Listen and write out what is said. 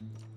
Bye.